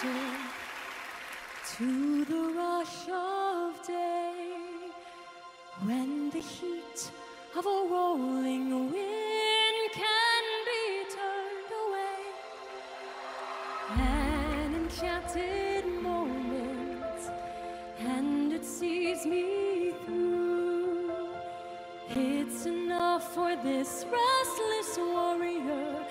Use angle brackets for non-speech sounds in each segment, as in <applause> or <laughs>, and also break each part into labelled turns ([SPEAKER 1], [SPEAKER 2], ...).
[SPEAKER 1] to the rush of day when the heat of a rolling wind can be turned away. An enchanted moment, and it sees me through. It's enough for this restless warrior.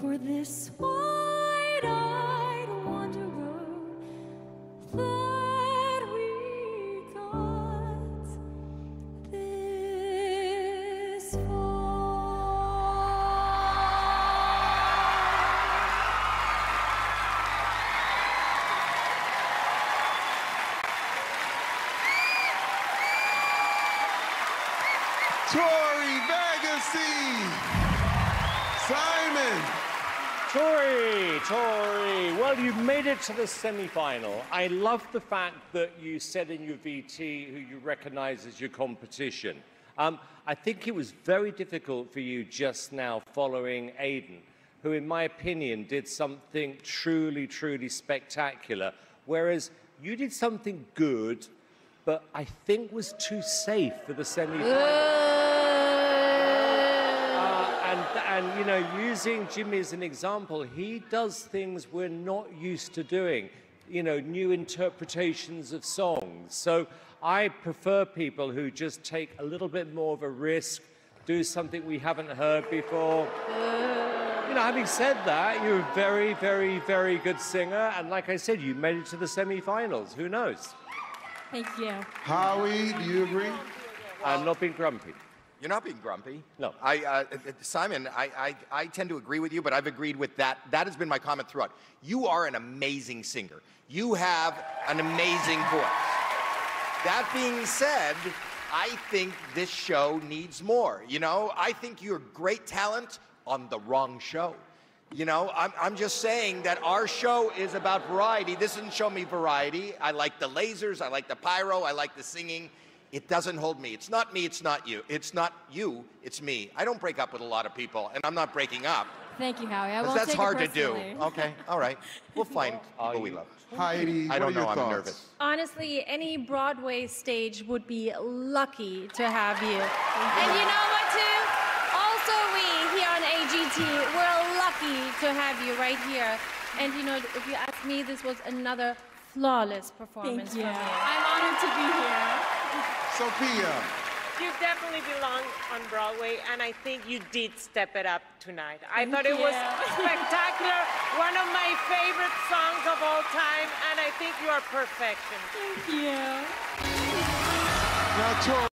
[SPEAKER 1] For this wide-eyed wanderer that we got this
[SPEAKER 2] Tory Vagasy. Simon.
[SPEAKER 3] Tory, Tory. Well, you've made it to the semi-final. I love the fact that you said in your VT who you recognize as your competition. Um, I think it was very difficult for you just now following Aidan, who, in my opinion, did something truly, truly spectacular. Whereas you did something good, but I think was too safe for the semi-final. Uh, and, and, you know, using Jimmie as an example, he does things we're not used to doing, you know, new interpretations of songs. So I prefer people who just take a little bit more of a risk, do something we haven't heard before. You know, having said that, you're a very, very, very good singer. And like I said, you made it to the semi finals. Who knows?
[SPEAKER 1] Thank you.
[SPEAKER 2] Howie, do you agree?
[SPEAKER 3] I'm not being grumpy.
[SPEAKER 4] You're not being grumpy.
[SPEAKER 3] No.
[SPEAKER 4] I, uh, Simon, I, I, I tend to agree with you, but I've agreed with that. That has been my comment throughout. You are an amazing singer. You have an amazing voice. That being said, I think this show needs more. You know, I think you're great talent on the wrong show. You know, I'm, I'm just saying that our show is about variety. This doesn't show me variety. I like the lasers, I like the pyro, I like the singing. It doesn't hold me. It's not me, it's not you. It's not you, it's me. I don't break up with a lot of people, and I'm not breaking up.
[SPEAKER 1] Thank you, Howie. I
[SPEAKER 4] 'cause
[SPEAKER 1] won't
[SPEAKER 4] that's
[SPEAKER 1] take it
[SPEAKER 4] hard to do. <laughs> Okay, all right. We'll find
[SPEAKER 3] Are <laughs>
[SPEAKER 4] people we love.
[SPEAKER 2] Heidi,
[SPEAKER 4] I
[SPEAKER 2] what
[SPEAKER 4] don't
[SPEAKER 2] are your
[SPEAKER 4] know, I'm
[SPEAKER 2] thoughts?
[SPEAKER 4] nervous.
[SPEAKER 5] Honestly, any Broadway stage would be lucky to have you. And you know what, too? Also, we here on AGT, we're lucky to have you right here. And you know, if you ask me, this was another flawless performance
[SPEAKER 1] Thank you.
[SPEAKER 5] from you.
[SPEAKER 1] I'm honored to be here.
[SPEAKER 2] Sofia.
[SPEAKER 6] You definitely belong on Broadway, and I think you did step it up tonight. I
[SPEAKER 1] Thank
[SPEAKER 6] thought it was <laughs> spectacular, one of my favorite songs of all time, and I think you are perfection.
[SPEAKER 1] Thank you.
[SPEAKER 2] Now, Tory.